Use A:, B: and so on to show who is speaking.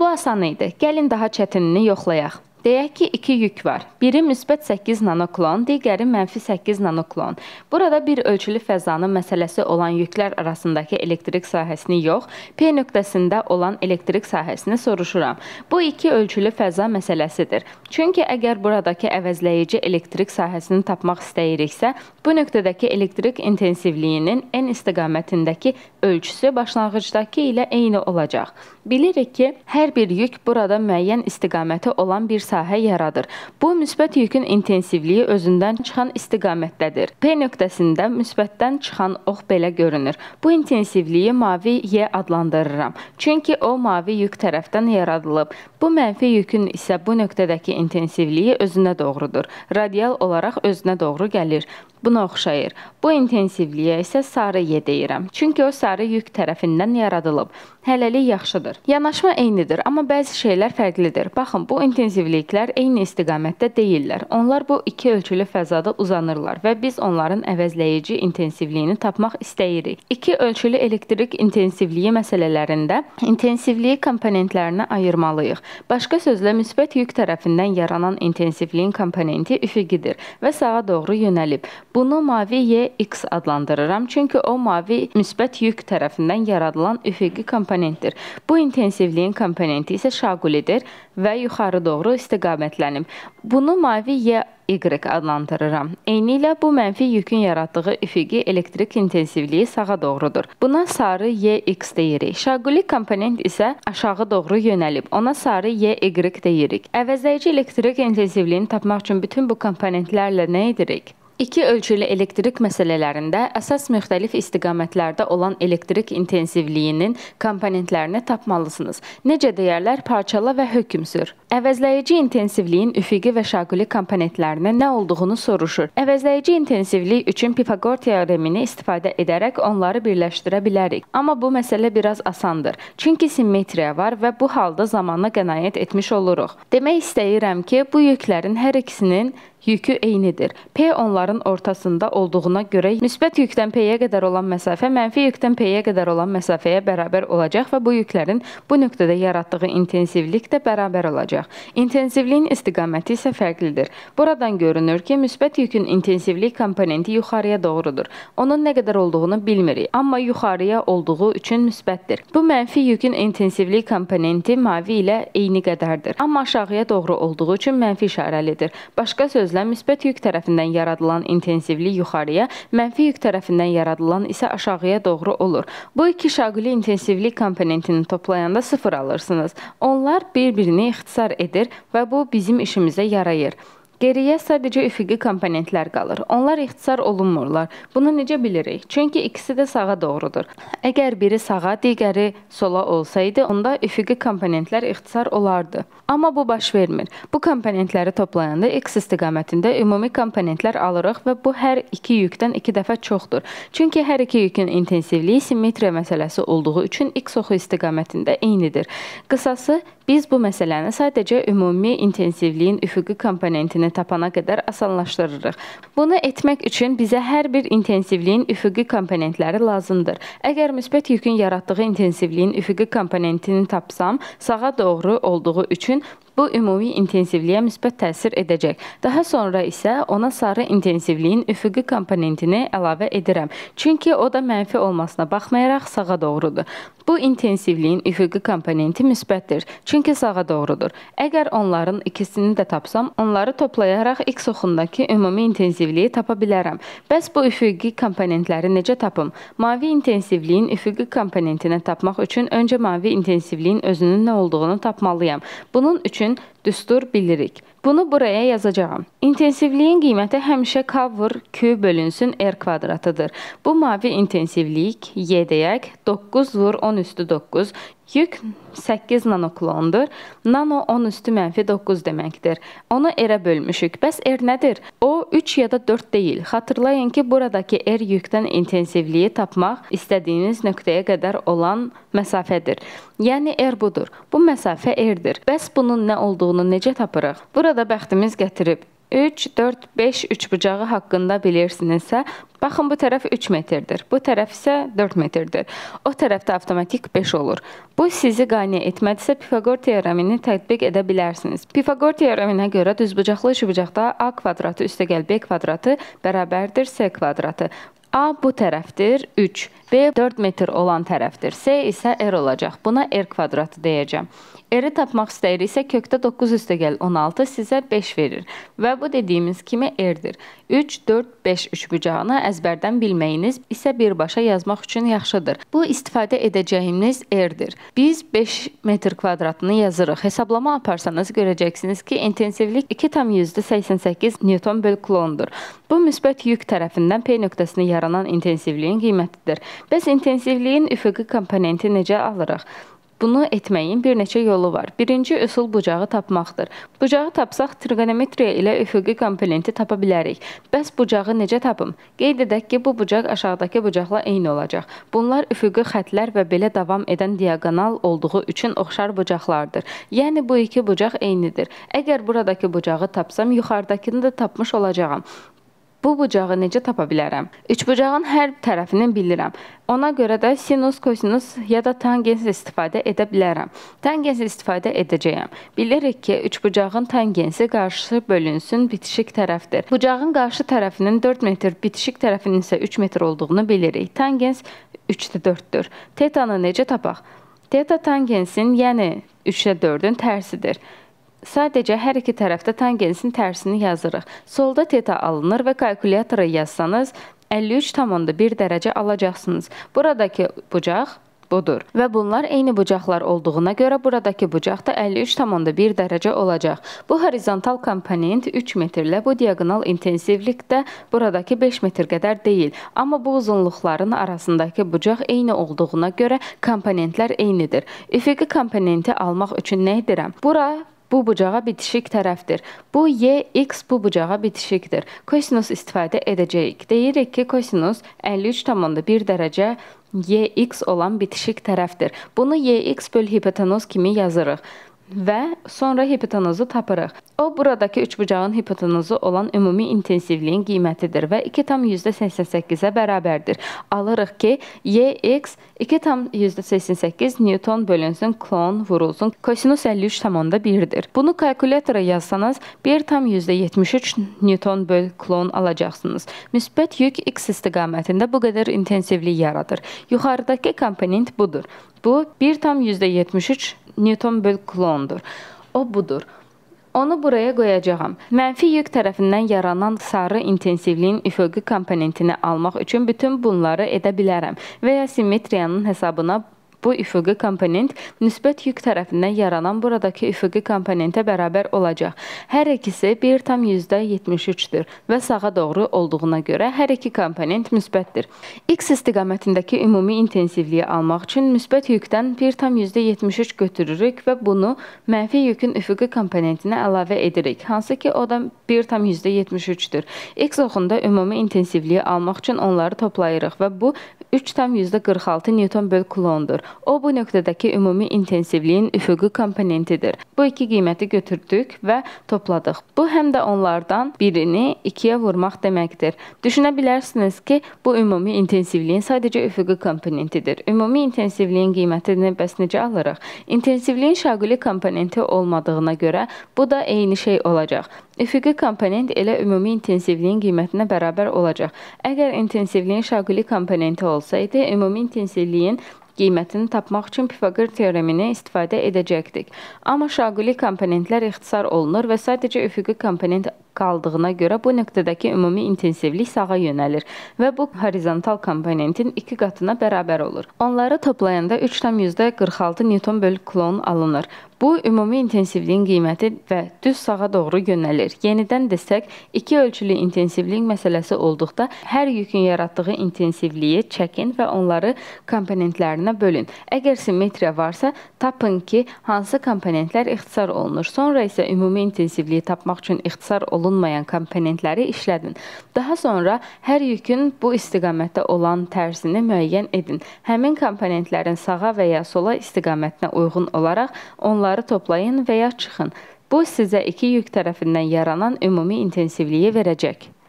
A: Bu asan idi. Gəlin daha çətinini yoxlayaq. Deyək ki, iki yük var. Biri müsbət 8 nanoklon, digəri mənfi 8 nanoklon. Burada bir ölçülü fəzanın məsələsi olan yüklər arasındakı elektrik sahəsini yox, P nöqtəsində olan elektrik sahəsini soruşuram. Bu iki ölçülü fəza məsələsidir. Çünki əgər buradakı əvəzləyici elektrik sahəsini tapmaq istəyiriksə, bu nöqtədəki elektrik intensivliyinin n istiqamətindəki ölçüsü başlanğıcdakı ilə eyni olacaq. Bilirik ki, hər bir yük burada müəyyən istiqaməti olan bir sahə yaradır. Bu müsbət yükün intensivliyi özündən çıxan istiqamətdədir. P nöqtəsində müsbətdən çıxan ox belə görünür. Bu intensivliyi mavi Y adlandırıram. Çünki o mavi yük tərəfdən yaradılıb. Bu mənfi yükün isə bu nöqtədəki intensivliyi özünə doğrudur. Radial olaraq özünə doğru gəlir. Buna oxşayır. Bu intensivliyə isə sarı Y deyirəm. Çünki o sarı yük tərəfindən yaradılıb. Hələlik yaxşıdır. Yanaşma eynidir, amma bəzi şeylər fərqlidir. Baxın, bu intensivliklər eyni istiqamətdə deyillər. Onlar bu iki ölçülü fəzada uzanırlar və biz onların əvəzləyici intensivliyini tapmaq istəyirik. İki ölçülü elektrik intensivliyi məsələlərində intensivliyi komponentlərinə ayırmalıyıq. Başqa sözlə, müsbət yük tərəfindən yaranan intensivliyin komponenti üfüqidir və sağa doğru yönəlib. Bunu mavi Y X adlandırıram, çünki o mavi müsbət yük tərəfindən yaradılan üfüqi komponentdir. Bu intensivliyin komponenti isə şaqulidir və yuxarı doğru istiqamətlənib. Bunu mavi Y Y adlandırıram. Eynilə bu mənfi yükün yaratdığı üfüqi elektrik intensivliyi sağa doğrudur. Buna sarı YX deyirik. Şaquli komponent isə aşağı doğru yönəlib. Ona sarı YY deyirik. Əvəzləyici elektrik intensivliyini tapmaq üçün bütün bu komponentlərlə nə edirik? İki ölçülü elektrik məsələlərində əsas müxtəlif istiqamətlərdə olan elektrik intensivliyinin komponentlərini tapmalısınız. Necə deyərlər, parçala və hökm sür. Əvəzləyici intensivliyin üfüqi və şaquli komponentlərinin nə olduğunu soruşur. Əvəzləyici intensivlik üçün Pifaqor teoremini istifadə edərək onları birləşdirə bilərik. Amma bu məsələ biraz asandır. Çünki simmetriya var və bu halda zamana qənaət etmiş oluruq. Demək istəyirəm ki, bu yüklərin hər ikisinin yükü eynidir. P onların ortasında olduğuna görə müsbət yükdən P-yə qədər olan məsafə mənfi yükdən P-yə qədər olan məsafəyə bərabər olacaq və bu yüklərin bu nöqtədə yaratdığı intensivlik də bərabər olacaq. İntensivliyin istiqaməti isə fərqlidir. Buradan görünür ki, müsbət yükün intensivlik komponenti yuxarıya doğrudur. Onun nə qədər olduğunu bilmirik, amma yuxarıya olduğu üçün müsbətdir. Bu mənfi yükün intensivlik komponenti mavi ilə eyni qədərdir, amma aşağıya doğru olduğu üçün mənfi işarəlidir. Başqa söz sözlə müsbət yük tərəfindən yaradılan intensivlik yuxarıya, mənfi yük tərəfindən yaradılan isə aşağıya doğru olur. Bu iki şaquli intensivlik komponentini toplayanda 0 alırsınız. Onlar bir-birini ixtisar edir və bu bizim işimizə yarayır. Geriyə sadəcə üfüqi komponentlər qalır. Onlar ixtisar olunmurlar. Bunu necə bilirik? Çünki ikisi də sağa doğrudur. Əgər biri sağa, digəri sola olsaydı, onda üfüqi komponentlər ixtisar olardı. Amma bu baş vermir. Bu komponentləri toplayanda x istiqamətində ümumi komponentlər alırıq və bu hər iki yükdən 2 dəfə çoxdur. Çünki hər iki yükün intensivliyi simmetriya məsələsi olduğu üçün x oxu istiqamətində eynidir. Qısası Biz bu məsələni sadəcə ümumi intensivliyin üfüqi komponentini tapana qədər asanlaşdırırıq. Bunu etmək üçün bizə hər bir intensivliyin üfüqi komponentləri lazımdır. Əgər müsbət yükün yaratdığı intensivliyin üfüqi komponentini tapsam, sağa doğru olduğu üçün Bu ümumi intensivliyə müsbət təsir edəcək. Daha sonra isə ona sarı intensivliyin üfüqi komponentini əlavə edirəm. Çünki o da mənfi olmasına baxmayaraq sağa doğrudur. Bu intensivliyin üfüqi komponenti müsbətdir, çünki sağa doğrudur. Əgər onların ikisini də tapsam, onları toplayaraq x oxundakı ümumi intensivliyi tapa bilərəm. Bəs bu üfüqi komponentləri necə tapım? Mavi intensivliyin üfüqi komponentini tapmaq üçün öncə mavi intensivliyin özünün nə olduğunu tapmalıyam. Bunun üçün düstur bilirik. Bunu buraya yazacağam. İntensivliyin qiyməti həmişə K vur Q bölünsün R kvadratıdır. Bu mavi intensivlik Y deyək 9 vur 10 üstü 9 Yük 8 nanoklondur. Nano 10 üstü mənfi 9 deməkdir. Onu R-ə bölmüşük. Bəs R nədir? O 3 ya da 4 deyil. Xatırlayın ki, buradakı R yükdən intensivliyi tapmaq istədiyiniz nöqtəyə qədər olan məsafədir. Yəni R budur. Bu məsafə R-dir. Bəs bunun nə olduğunu necə tapırıq? Burada bəxtimiz gətirib 3, 4, 5 üçbucağı haqqında bilirsinizsə, baxın bu tərəf 3 metrdir. Bu tərəf isə 4 metrdir. O tərəfdə avtomatik 5 olur. Bu sizi qane etmədisə Pifaqor teoremini tətbiq edə bilərsiniz. Pifaqor teoreminə görə düzbucaqlı üçbucaqda a kvadratı üstəgəl b kvadratı bərabərdir c kvadratı. A bu tərəfdir 3, B 4 metr olan tərəfdir. C isə R olacaq. Buna R kvadratı deyəcəm. R-i tapmaq istəyiriksə kökdə 9 üstəgəl 16 sizə 5 verir və bu dediyimiz kimi R-dir. 3, 4, 5 üçbucağını əzbərdən bilməyiniz isə birbaşa yazmaq üçün yaxşıdır. Bu istifadə edəcəyimiz R-dir. Biz 5 metr kvadratını yazırıq. Hesablama aparsanız görəcəksiniz ki, intensivlik 2,88 Newton böl kulondur. Bu müsbət yük tərəfindən P nöqtəsini yaranan intensivliyin qiymətidir. Bəs intensivliyin üfüqi komponenti necə alırıq? Bunu etməyin bir neçə yolu var. Birinci üsul bucağı tapmaqdır. Bucağı tapsaq trigonometriya ilə üfüqi komponenti tapa bilərik. Bəs bucağı necə tapım? Qeyd edək ki, bu bucaq aşağıdakı bucaqla eyni olacaq. Bunlar üfüqi xətlər və belə davam edən diaqonal olduğu üçün oxşar bucaqlardır. Yəni bu iki bucaq eynidir. Əgər buradakı bucağı tapsam, yuxarıdakını da tapmış olacağam. Bu bucağı necə tapa bilərəm? Üçbucağın hər tərəfini bilirəm. Ona görə də sinus, kosinus ya da tangens istifadə edə bilərəm. Tangens istifadə edəcəyəm. Bilirik ki, üçbucağın tangensi qarşı bölünsün bitişik tərəfdir. Bucağın qarşı tərəfinin 4 metr, bitişik tərəfinin isə 3 metr olduğunu bilirik. Tangens 3-də 4-dür. Tetanı necə tapaq? Teta tangensin, yəni 3-də 4-ün tərsidir. Sadəcə hər iki tərəfdə tangensin tərsini yazırıq. Solda teta alınır və kalkulyatora yazsanız 53,1 dərəcə alacaqsınız. Buradakı bucaq budur. Və bunlar eyni bucaqlar olduğuna görə buradakı bucaq da 53,1 dərəcə olacaq. Bu horizontal komponent 3 metrlə, bu diaqonal intensivlik də buradakı 5 metr qədər deyil. Amma bu uzunluqların arasındakı bucaq eyni olduğuna görə komponentlər eynidir. Üfüqi komponenti almaq üçün nə edirəm? Bura bu bucağa bitişik tərəfdir. Bu y, x bu bucağa bitişikdir. Kosinus istifadə edəcəyik. Deyirik ki, kosinus 53,1 dərəcə yx olan bitişik tərəfdir. Bunu yx böl hipotenuz kimi yazırıq və sonra hipotenuzu tapırıq. O buradakı üçbucağın hipotenuzu olan ümumi intensivliyin qiymətidir və 2,88-ə bərabərdir. Alırıq ki, Yx 2,88 Newton bölünsün klon vurulsun. Kosinus 53,1-dir. Bunu kalkulyatora yazsanız 1,73 Newton böl klon alacaqsınız. Müsbət yük x istiqamətində bu qədər intensivlik yaradır. Yuxarıdakı komponent budur. Bu 1,73 Newton böl klondur. O budur. Onu buraya qoyacağam. Mənfi yük tərəfindən yaranan sarı intensivliyin üfüqi komponentini almaq üçün bütün bunları edə bilərəm və ya simmetriyanın hesabına Bu üfüqi komponent müsbət yük tərəfindən yaranan buradakı üfüqi komponentə bərabər olacaq. Hər ikisi 1,73-dür və sağa doğru olduğuna görə hər iki komponent müsbətdir. X istiqamətindəki ümumi intensivliyi almaq üçün müsbət yükdən 1,73 götürürük və bunu mənfi yükün üfüqi komponentinə əlavə edirik, hansı ki o da 1,73-dür. X oxunda ümumi intensivliyi almaq üçün onları toplayırıq və bu 3,46 Newton böl kulondur. O bu nöqtədəki ümumi intensivliyin üfüqi komponentidir. Bu iki qiyməti götürdük və topladıq. Bu həm də onlardan birini 2-yə vurmaq deməkdir. Düşünə bilərsiniz ki, bu ümumi intensivliyin sadəcə üfüqi komponentidir. Ümumi intensivliyin qiymətini bəs necə alırıq? İntensivliyin şaquli komponenti olmadığına görə bu da eyni şey olacaq. Üfüqi komponent elə ümumi intensivliyin qiymətinə bərabər olacaq. Əgər intensivliyin şaquli komponenti olsaydı, ümumi intensivliyin qiymətini tapmaq üçün Pifaqor teoremini istifadə edəcəkdik. Amma şaquli komponentlər ixtisar olunur və sadəcə üfüqi komponent qaldığına görə bu nöqtədəki ümumi intensivlik sağa yönəlir və bu horizontal komponentin 2 qatına bərabər olur. Onları toplayanda 3,46 Newton böl klon alınır. Bu ümumi intensivliyin qiyməti və düz sağa doğru yönəlir. Yenidən desək, iki ölçülü intensivlik məsələsi olduqda hər yükün yaratdığı intensivliyi çəkin və onları komponentlərinə bölün. Əgər simmetriya varsa, tapın ki, hansı komponentlər ixtisar olunur. Sonra isə ümumi intensivliyi tapmaq üçün ixtisar olunmayan komponentləri işlədin. Daha sonra hər yükün bu istiqamətdə olan tərsini müəyyən edin. Həmin komponentlərin sağa və ya sola istiqamətinə uyğun olaraq onları toplayın və ya çıxın. Bu sizə iki yük tərəfindən yaranan ümumi intensivliyi verəcək.